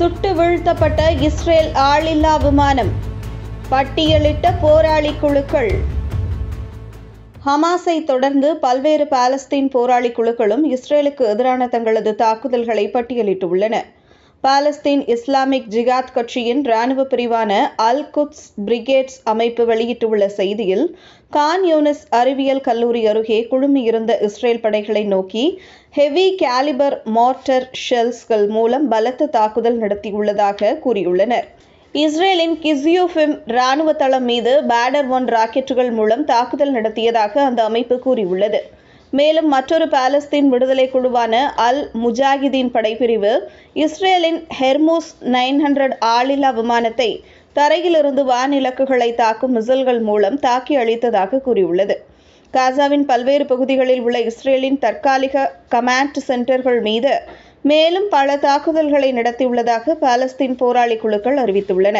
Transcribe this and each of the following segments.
சுட்டு வீழ்த்தப்பட்ட இஸ்ரேல் ஆளில்லா விமானம் பட்டியலிட்ட போராளி குழுக்கள். ஹமாஸை தொடர்ந்து பல்வேறு பாலஸ்தீன் போராளி குழுக்களும் இஸ்ரேலுக்கு எதிரான தங்களது தாக்குதல்களை பட்டியலிட்டுள்ளன. பாலஸ்தீன் இஸ்லாமிக் ஜிகாத் கட்சியின் இராணுவ பிரிவான அல் குத்ஸ் பிரிகேட்ஸ் அமைப்பு வெளியிட்டுள்ள செய்தியில் கான் யூனிஸ் அறிவியல் கல்லூரி அருகே குழுமியிருந்த இஸ்ரேல் படைகளை நோக்கி ஹெவி கேலிபர் மோர்டர் ஷெல்ஸ்கள் மூலம் பலத்த தாக்குதல் நடத்தியுள்ளதாக கூறியுள்ளனர். இஸ்ரேலின் கிசியோஃபிம் ராணுவ தளம் மீது பேடர் ஒன் ராக்கெட்டுகள் மூலம் தாக்குதல் நடத்தியதாக அந்த அமைப்பு கூறியுள்ளது. மேலும் மற்றொரு பாலஸ்தீன் விடுதலை குழுவான அல் முஜாஹிதீன் படைப்பிரிவு இஸ்ரேலின் ஹெர்மூஸ் நைன் ஹண்ட்ரட் ஆளில்லா விமானத்தை தரையிலிருந்து வான் இலக்குகளை தாக்கும் மிசல்கள் மூலம் தாக்கி அழித்ததாக கூறியுள்ளது. காசாவின் பல்வேறு பகுதிகளில் உள்ள இஸ்ரேலின் தற்காலிக கமாண்ட் சென்டர்கள் மீது மேலும் பல தாக்குதல்களை நடத்தியுள்ளதாக பாலஸ்தீன் போராளி குழுக்கள் அறிவித்துள்ளன.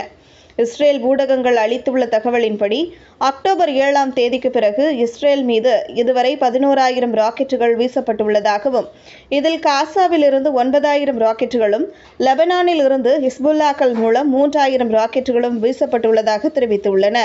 இஸ்ரேல் ஊடகங்கள் அளித்துள்ள தகவலின்படி அக்டோபர் ஏழாம் தேதிக்கு பிறகு இஸ்ரேல் மீது இதுவரை பதினோராயிரம் ராக்கெட்டுகள் வீசப்பட்டுள்ளதாகவும் இதில் காசாவில் இருந்து ஒன்பதாயிரம் ராக்கெட்டுகளும் லெபனானில் இருந்து ஹிஸ்புல்லாக்கள் மூலம் மூன்றாயிரம் ராக்கெட்டுகளும் வீசப்பட்டுள்ளதாக தெரிவித்துள்ளன.